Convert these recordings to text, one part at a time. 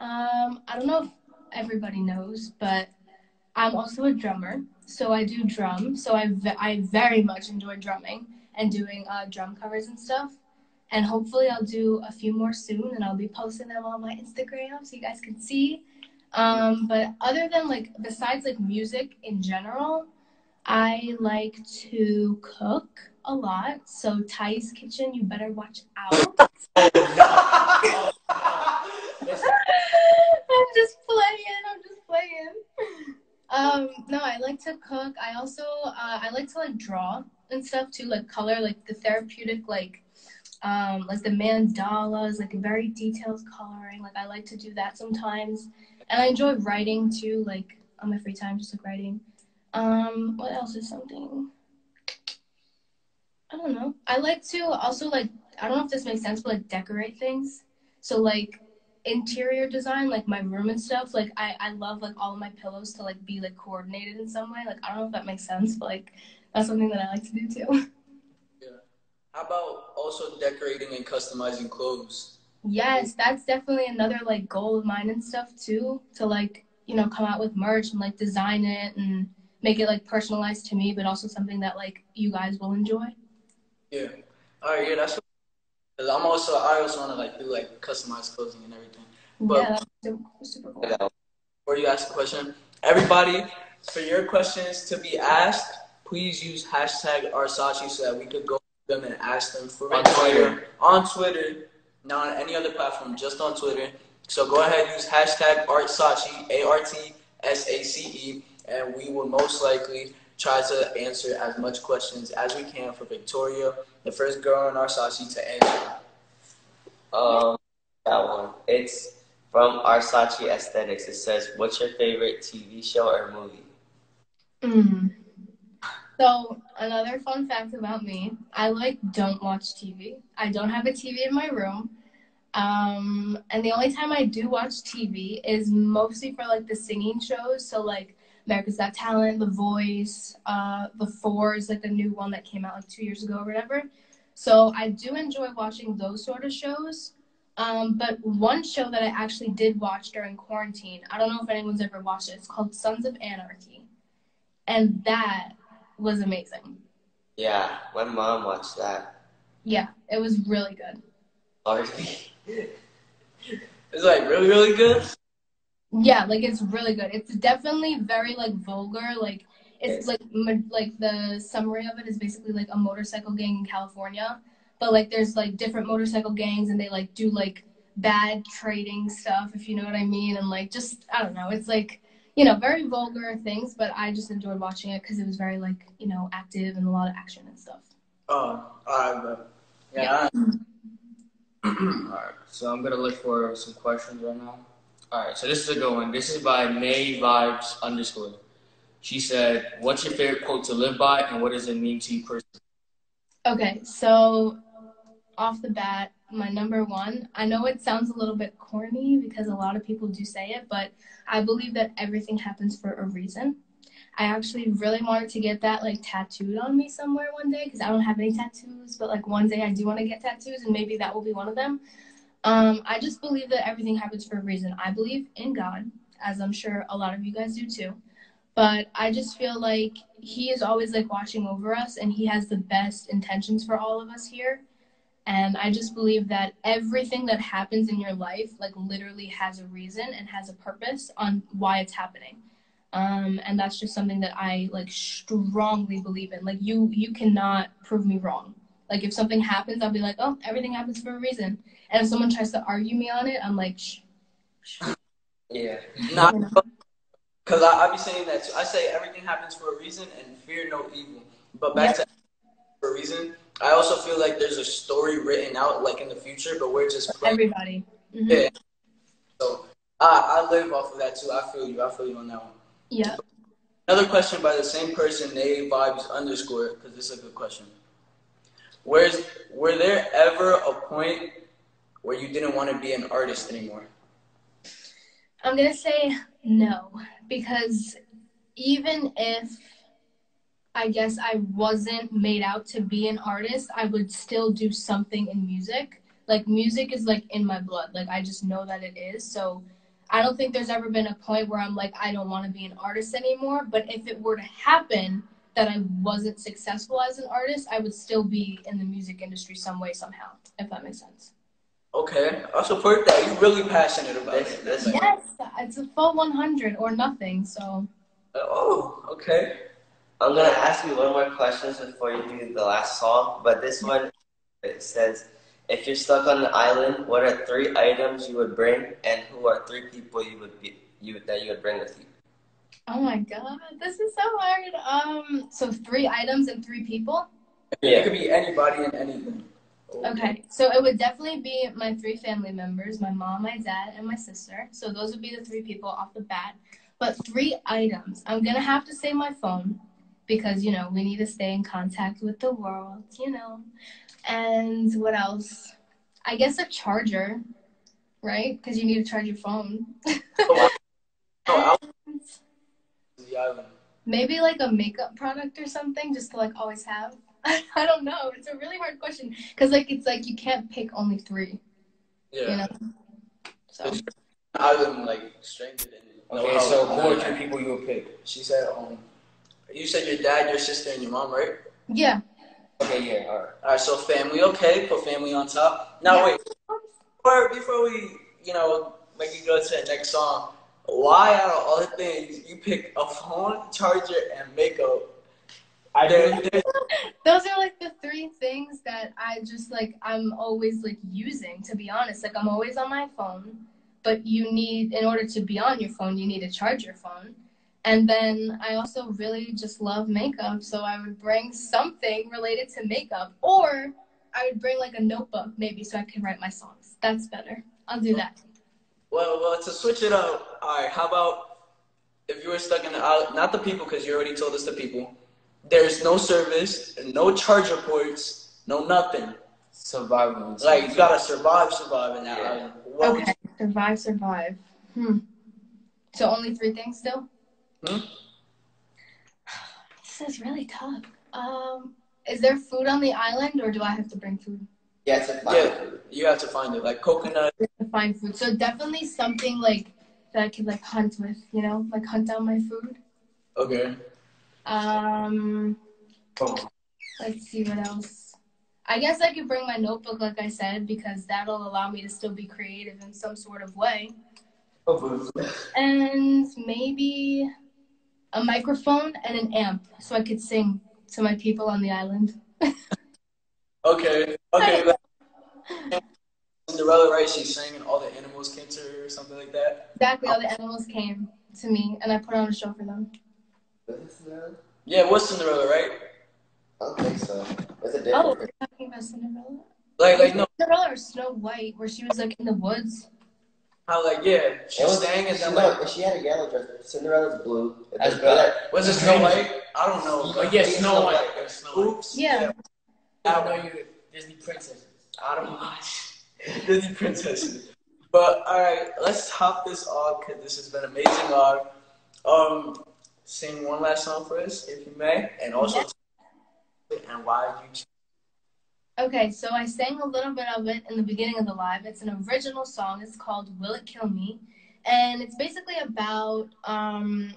Um, I don't know if everybody knows, but I'm also a drummer. So I do drum. So I, ve- I very much enjoy drumming and doing uh, drum covers and stuff. And hopefully I'll do a few more soon and I'll be posting them on my Instagram so you guys can see. Um, but other than like, besides like music in general, I like to cook a lot. So Ty's Kitchen, you better watch out. I'm just playing. I'm just playing. Um, no, I like to cook. I also uh, I like to like draw and stuff too, like color, like the therapeutic, like um, like the mandalas, like very detailed coloring. Like I like to do that sometimes, and I enjoy writing too, like on my free time, just like writing. Um, what else is something? I don't know. I like to also like I don't know if this makes sense, but like decorate things. So like interior design, like my room and stuff. Like I I love like all of my pillows to like be like coordinated in some way. Like I don't know if that makes sense, but like that's something that I like to do too. Yeah. How about also decorating and customizing clothes? Yes, that's definitely another like goal of mine and stuff too. To like you know come out with merch and like design it and make it like personalized to me, but also something that like you guys will enjoy. Yeah. All right. Yeah, that's. What, Cause I'm also I also want to like do like customized clothing and everything. But yeah, that's super, super cool. before you ask a question, everybody, for your questions to be asked, please use hashtag Artsace so that we could go to them and ask them for On Victoria Twitter. on Twitter, not on any other platform, just on Twitter. So go ahead, and use hashtag Artsace, A R T S A C E, and we will most likely try to answer as much questions as we can for Victoria, the first girl in Artsace to answer. Um, that one. It's from Artsace Aesthetics. It says, "What's your favorite TV show or movie?" Mm. So another fun fact about me, I like don't watch TV. I don't have a TV in my room. Um, and the only time I do watch TV is mostly for like the singing shows. So like America's Got Talent, The Voice, uh, The Four is like the new one that came out like two years ago or whatever. So I do enjoy watching those sort of shows. Um, but one show that I actually did watch during quarantine, I don't know if anyone's ever watched it. It's called Sons of Anarchy and that was amazing. Yeah, my mom watched that. Yeah, it was really good. Already. It's like really, really good. Yeah, like it's really good. It's definitely very like vulgar. Like it's Yes. like like the summary of it is basically like a motorcycle gang in California, but like there's like different motorcycle gangs and they like do like bad trading stuff if you know what I mean and like just I don't know. It's like you know very vulgar things, but I just enjoyed watching it because it was very like you know active and a lot of action and stuff. Oh, all right, bro. Yeah. Alright, so I'm gonna look for some questions right now. Alright, so this is a good one. This is by May Vibes underscore. She said, What's your favorite quote to live by and what does it mean to you personally? Okay, so off the bat, my number one, I know it sounds a little bit corny because a lot of people do say it, but I believe that everything happens for a reason. I actually really wanted to get that like tattooed on me somewhere one day because I don't have any tattoos, but like one day I do want to get tattoos and maybe that will be one of them. Um, I just believe that everything happens for a reason. I believe in God, as I'm sure a lot of you guys do too. But I just feel like he is always like watching over us and he has the best intentions for all of us here. And I just believe that everything that happens in your life, like literally has a reason and has a purpose on why it's happening. Um, and that's just something that I like strongly believe in. Like you, you cannot prove me wrong. Like if something happens, I'll be like, oh, everything happens for a reason. And if someone tries to argue me on it, I'm like, shh. shh. Yeah. Not because I, I be saying that too. I say everything happens for a reason and fear no evil. But back to for a reason, I also feel like there's a story written out like in the future, but we're just playing. Everybody. Mhm. Yeah. So I, I live off of that too. I feel you. I feel you on that one. Yeah. Another question by the same person, Nave Vibes underscore, because this is a good question. Where's were there ever a point where you didn't want to be an artist anymore? I'm gonna say no because even if I guess I wasn't made out to be an artist, I would still do something in music. Like music is like in my blood. Like I just know that it is. So I don't think there's ever been a point where I'm like, I don't want to be an artist anymore. But if it were to happen that I wasn't successful as an artist, I would still be in the music industry some way, somehow, if that makes sense. Okay, I support that. You're really passionate about This, it. this, Yes, it's a full 100 or nothing. So, Oh, okay. I'm gonna ask you one more question before you do the last song. But this one, it says, if you're stuck on an island, what are three items you would bring, and who are three people you would be you that you would bring with you? oh my God, this is so hard. Um, so three items and three people. Yeah. It could be anybody and anything. Okay, so it would definitely be my three family members my mom, my dad, and my sister. So those would be the three people off the bat. But three items. I'm going to have to say my phone because, you know, we need to stay in contact with the world, you know. And what else? I guess a charger, right? Because you need to charge your phone. And The island. maybe like a makeup product or something just to like always have. I don't know. It's a really hard question because like it's like you can't pick only three. Yeah. you know. So Island like stranger than. Okay, so who are three people you would pick? She said, um, you said your dad, your sister, and your mom, right? yeah, Okay, yeah, all right. All right, so family, okay, put family on top. Now Yeah. wait, before, before we, you know, make you go to the next song, why out of all the things you pick a phone, charger, and makeup? I There- there- those are like the three things that I just like. I'm always like using. To be honest, like I'm always on my phone, but you need in order to be on your phone, you need to charge your phone. And then I also really just love makeup, so I would bring something related to makeup, or I would bring like a notebook maybe so I can write my songs. That's better. I'll do that. well, well, to switch it up, all right, how about if you were stuck in the island, not the people, because you already told us the people. There's no service, no charger ports, no nothing. Survival. Like you gotta survive, survive in that Yeah. island. What would Okay, survive, survive. Hmm. So only three things still. Hmm? This is really tough. Um, is there food on the island, or do I have to bring food? Yeah, it's a Yeah. food. you have to find it, like coconut. To find food. So definitely something like that I could like hunt with. You know, like hunt down my food. Okay. Um, let's see what else. I guess I could bring my notebook, like I said, because that'll allow me to still be creative in some sort of way. And maybe a microphone and an amp so I could sing to my people on the island. Okay. Okay. Cinderella, right? She sang and all the animals came to her or something like that. Exactly, all the animals came to me and I put on a show for them. Is this Cinderella? Yeah, it was Cinderella, right? I don't think so. It's a Oh, different. we're talking about Cinderella? Like, like no, Cinderella or Snow White, where she was like in the woods. How like yeah, she It was- sang and she, then no, like she had a yellow dress. Cinderella's blue. That's The girl bad. that- was it Snow White? I don't know. Oh, yeah, Snow White. Yeah, Snow White. Oops. Yeah. I know you Disney princesses. I don't watch Disney princesses. But all right, let's top this off because this has been amazing. Uh, um, sing one last song for us, if you may, and also and why you. Okay, so I sang a little bit of it in the beginning of the live. It's an original song. It's called Will It Kill Me? And it's basically about um,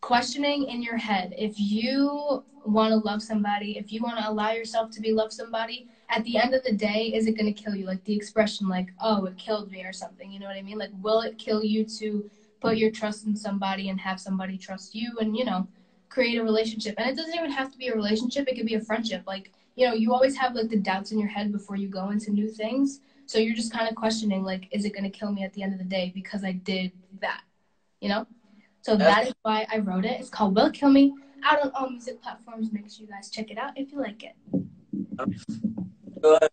questioning in your head. If you want to love somebody, if you want to allow yourself to be loved somebody, at the end of the day, is it going to kill you? Like the expression, like, oh, it killed me or something. You know what I mean? Like, will it kill you to put your trust in somebody and have somebody trust you and, you know, create a relationship? And it doesn't even have to be a relationship, it could be a friendship. Like, you know, you always have like the doubts in your head before you go into new things. So you're just kind of questioning, like, is it going to kill me at the end of the day because I did that? You know? So that is why I wrote it. It's called Will It Kill Me. Out on all music platforms. Make sure you guys check it out if you like it. Uh,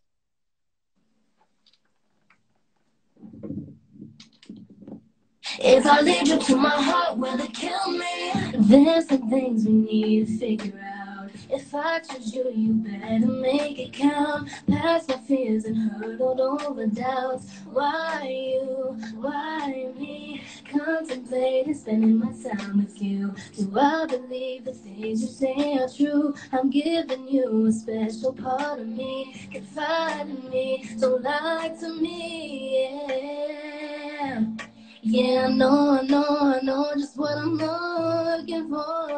If I lead you to my heart, will it kill me? There's some things we need to figure out. If I choose you, you better make it count. Past my fears and hurdled over doubts. Why you? Why me? Contemplating spending my time with you. Do I believe the things you say are true? I'm giving you a special part of me. Confide in me, don't lie to me. Yeah. Yeah, I know, I know, I know just what I'm looking for.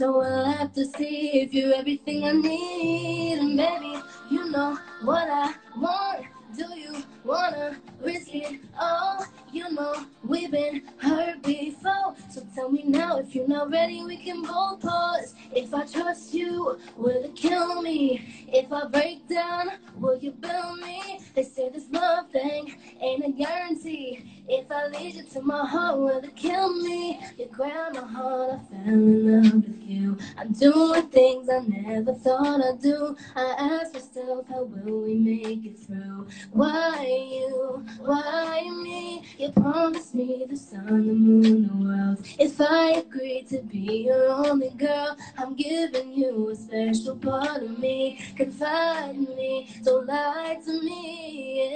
So we'll have to see if you're everything I need. And baby, you know what I want. Do you wanna risk it all? You know we've been hurt before. So tell me now if you're not ready, we can both pause. If I trust you, will it kill me? If I break down, will you build me? They say this love thing ain't a guarantee. If I lead you to my heart, will it kill me? You grab my heart, I fell in love with you. I'm doing things I never thought I'd do. I ask myself, how will we make it through? Why you? Why me? You promised me the sun, the moon, the world. If I agree to be your only girl, I'm giving you a special part of me. Confide in me, don't lie to me.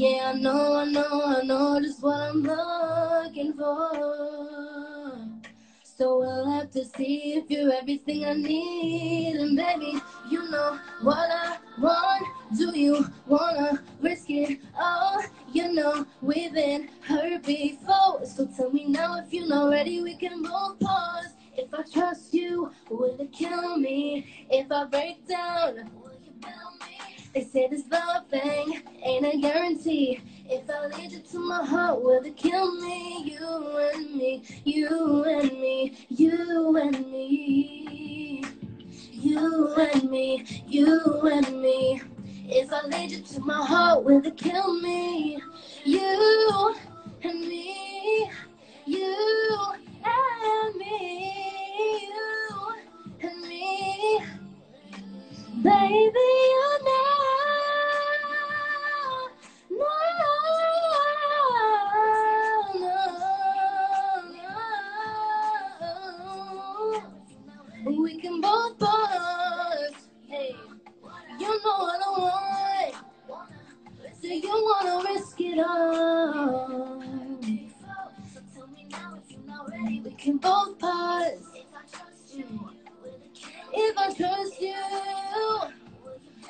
Yeah. I know, I know, I know just what I'm looking for. So we'll have to see if you're everything I need. And baby, you know what I want. Do you wanna risk it all? You know we've been hurt before. So tell me now if you're not ready, we can both pause. If I trust you, will it kill me? If I break down, They say this love thing ain't a guarantee. If I lead you to my heart, will it kill me? You and me, you and me, you and me. You and me, you and me. If I lead you to my heart, will it kill me? You and me, you and me, you can both pause. If I trust you,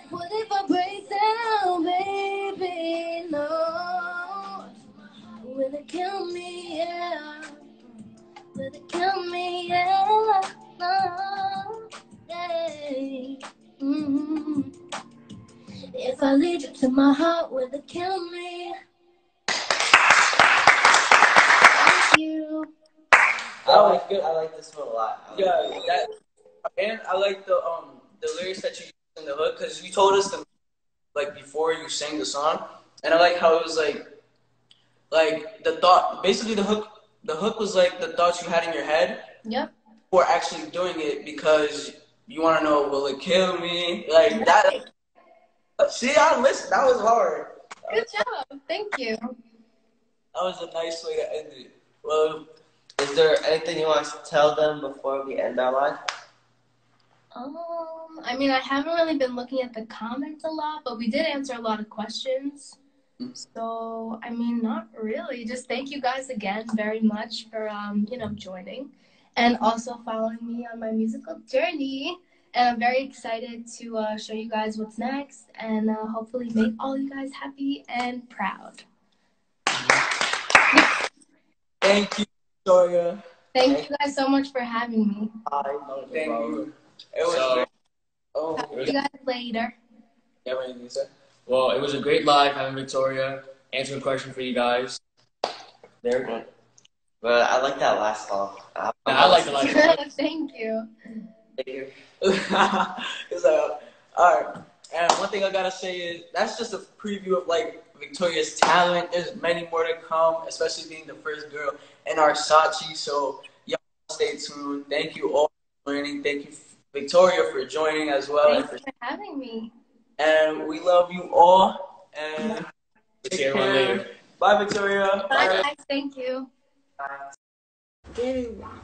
what if I break down, baby? No. Will it kill me? Yeah. Will it kill me? Yeah. No. Hey. mm If I lead you to my heart, will it kill me? Good. I like this one a lot. Like Yeah, that, and I like the um the lyrics that you used in the hook because you told us the like before you sang the song, and I like how it was like like the thought. Basically, the hook the hook was like the thoughts you had in your head Yep. before actually doing it because you want to know will it kill me like that. See, I listened. That was hard. Good job. Thank you. That was a nice way to end it. Well, Is there anything you want to tell them before we end our live? Um, I mean, I haven't really been looking at the comments a lot, but we did answer a lot of questions. Mm. So, I mean, not really. Just thank you guys again very much for, um, you know, joining and also following me on my musical journey. And I'm very excited to uh, show you guys what's next and uh, hopefully make all you guys happy and proud. thank you, Victoria. Thank you guys so much for having me. Thank you. It was. So- great. Oh, See you guys later. you have anything to say? Well, it was a great live having Victoria answer a question for you guys. Very good. But I like that last song. I, I like the last Thank you. Thank you. it's like, all right. And one thing I gotta say is that's just a preview of like Victoria's talent. There's many more to come, especially being the first girl in Artsace. So y'all stay tuned. Thank you all for joining. Thank you, Victoria, for joining as well. And, Thanks for, for having me. and we love you all. And See everyone later. Bye, Victoria. Bye, guys. Thank you. Bye. Bye.